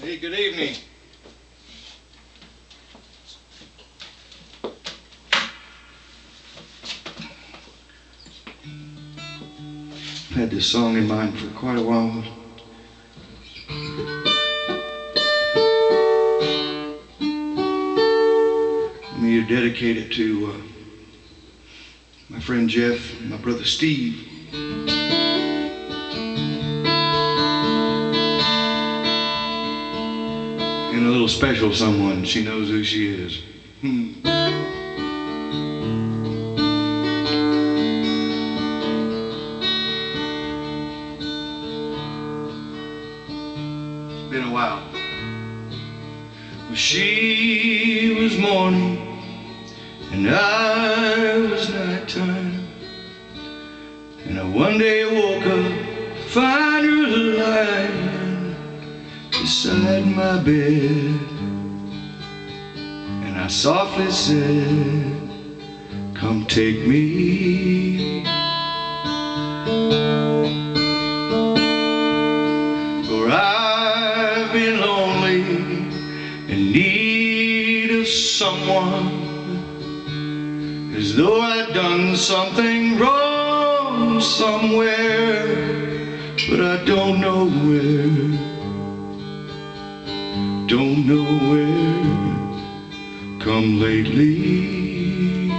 Hey, good evening. I've had this song in mind for quite a while. I'm here to dedicate it to uh, my friend Jeff and my brother Steve. And a little special someone. She knows who she is. Hmm. It's been a while. She was morning and I was nighttime. And I one day woke up find her lying beside my bed. And I softly said, Come take me. For I've been lonely in need of someone as though I'd done something wrong somewhere, but I don't know where. Don't know where. Come lately.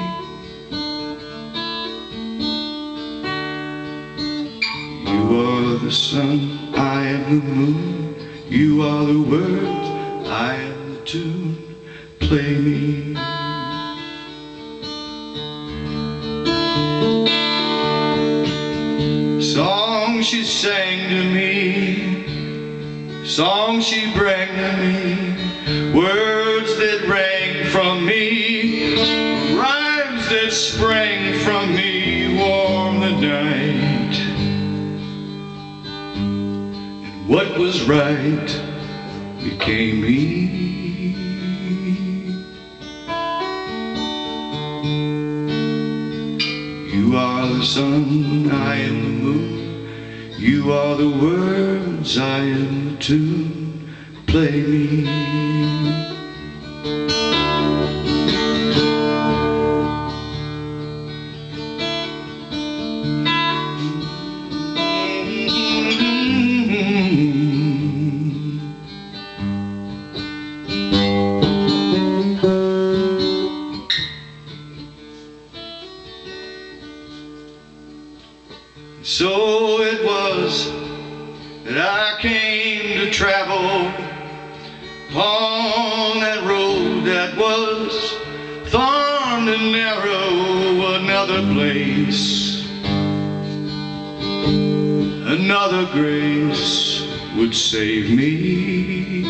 You are the sun, I am the moon. You are the words, I am the tune. Play me. Song she sang to me, song she bring to me, words that rang from me, rhymes that sprang from me, warm the night. And what was right became me. You are the sun, I am the moon. You are the words, I am tune. Play me. So it was that I came to travel upon that road that was thorn and narrow, another place, another grace would save me.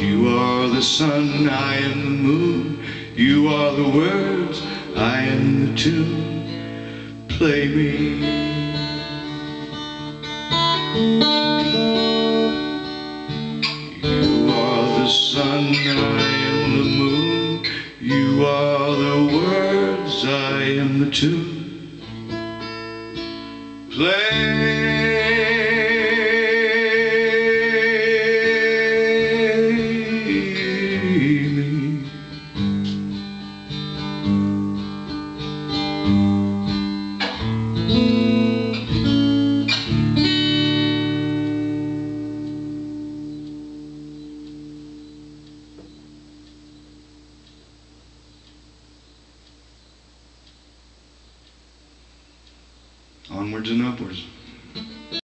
You are the sun, I am the moon. You are the words, I am the tune. Play me. You are the sun, I am the moon. You are the words, I am the tune. Play Onwards and upwards.